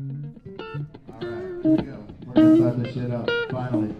All right, here we go. We're gonna start this shit up, finally.